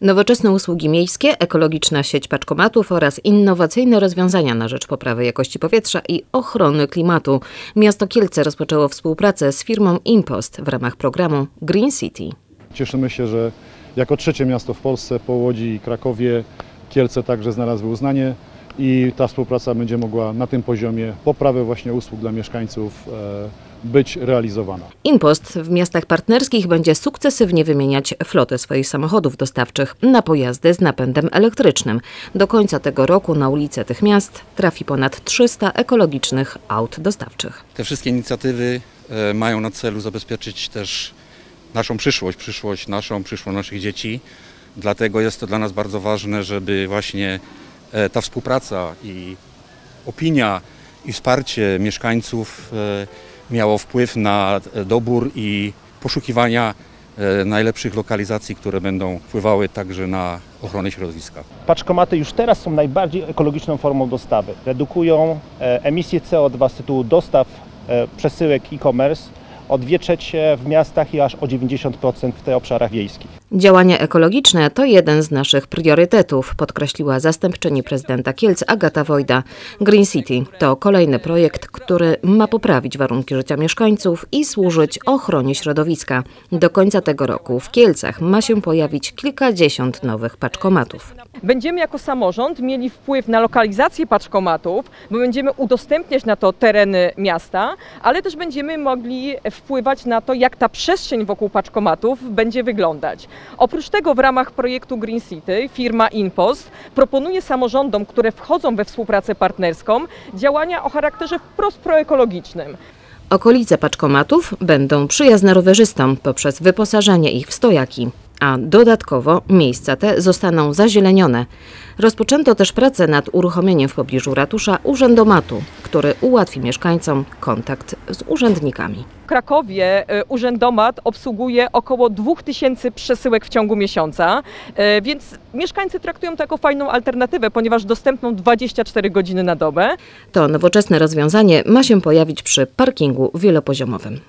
Nowoczesne usługi miejskie, ekologiczna sieć paczkomatów oraz innowacyjne rozwiązania na rzecz poprawy jakości powietrza i ochrony klimatu. Miasto Kielce rozpoczęło współpracę z firmą Impost w ramach programu Green City. Cieszymy się, że jako trzecie miasto w Polsce po Łodzi i Krakowie Kielce także znalazły uznanie i ta współpraca będzie mogła na tym poziomie poprawy właśnie usług dla mieszkańców e, być realizowana. Impost w miastach partnerskich będzie sukcesywnie wymieniać flotę swoich samochodów dostawczych na pojazdy z napędem elektrycznym. Do końca tego roku na ulice tych miast trafi ponad 300 ekologicznych aut dostawczych. Te wszystkie inicjatywy e, mają na celu zabezpieczyć też naszą przyszłość, przyszłość naszą, przyszłość naszych dzieci. Dlatego jest to dla nas bardzo ważne, żeby właśnie e, ta współpraca i opinia i wsparcie mieszkańców e, miało wpływ na dobór i poszukiwania e, najlepszych lokalizacji, które będą wpływały także na ochronę środowiska. Paczkomaty już teraz są najbardziej ekologiczną formą dostawy. Redukują e, emisję CO2 z tytułu dostaw e, przesyłek e-commerce o 2 trzecie w miastach i aż o 90% w tych obszarach wiejskich. Działania ekologiczne to jeden z naszych priorytetów, podkreśliła zastępczyni prezydenta Kielc Agata Wojda. Green City to kolejny projekt, który ma poprawić warunki życia mieszkańców i służyć ochronie środowiska. Do końca tego roku w Kielcach ma się pojawić kilkadziesiąt nowych paczkomatów. Będziemy jako samorząd mieli wpływ na lokalizację paczkomatów, bo będziemy udostępniać na to tereny miasta, ale też będziemy mogli wpływać na to, jak ta przestrzeń wokół paczkomatów będzie wyglądać. Oprócz tego w ramach projektu Green City firma Inpost proponuje samorządom, które wchodzą we współpracę partnerską, działania o charakterze wprost proekologicznym. Okolice paczkomatów będą przyjazne rowerzystom poprzez wyposażenie ich w stojaki, a dodatkowo miejsca te zostaną zazielenione. Rozpoczęto też pracę nad uruchomieniem w pobliżu ratusza urzędomatu, który ułatwi mieszkańcom kontakt z urzędnikami. W Krakowie e, urzędomat obsługuje około 2000 przesyłek w ciągu miesiąca, e, więc mieszkańcy traktują to jako fajną alternatywę, ponieważ dostępną 24 godziny na dobę. To nowoczesne rozwiązanie ma się pojawić przy parkingu wielopoziomowym.